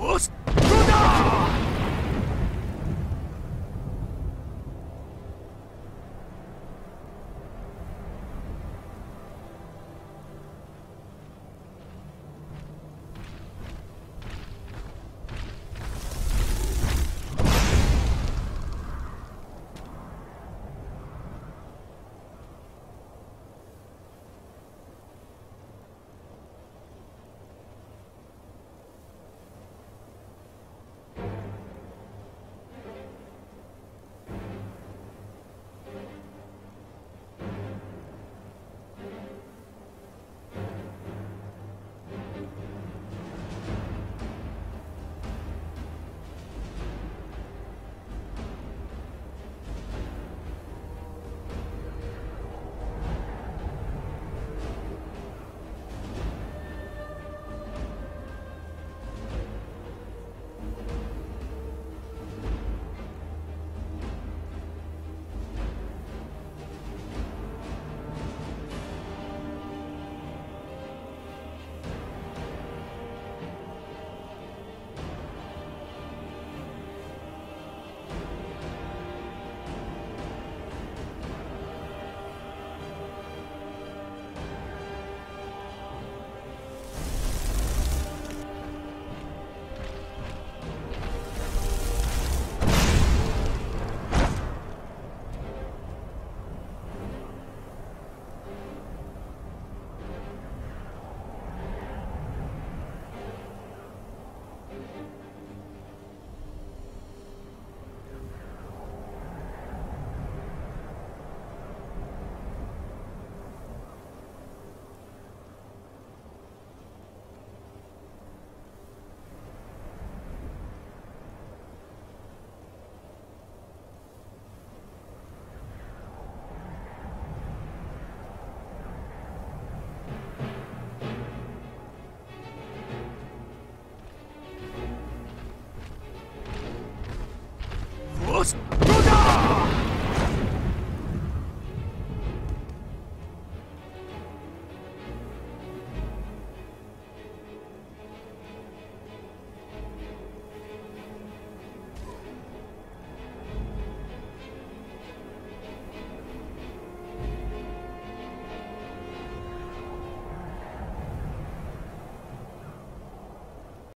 What? よし